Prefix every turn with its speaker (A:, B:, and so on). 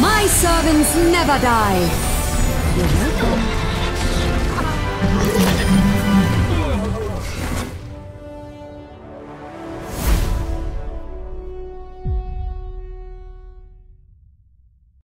A: My servants never die.